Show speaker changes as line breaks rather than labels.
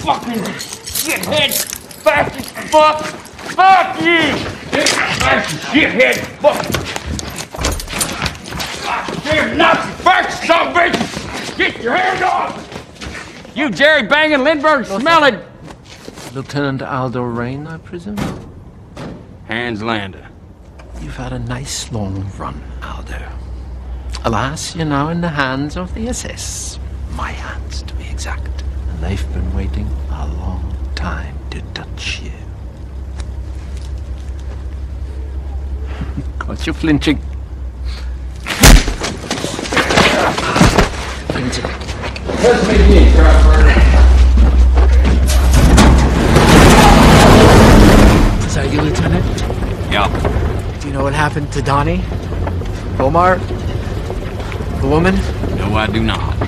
Fucking shithead! Fast as fuck! Fuck you! Fast shithead! Fuck! Damn Nazi fascist son of a bitch! Get your hand off! You Jerry banging Lindbergh smelling!
Lieutenant Aldo Raine, I presume?
Hans Landa.
You've had a nice long run, Aldo. Alas, you're now in the hands of the SS. My hands, to be exact. And they've been waiting a long time to touch you. Got you flinching. Flinching.
Is that you, Lieutenant?
Yeah.
Do you know what happened to Donnie? Omar? The woman?
No, I do not.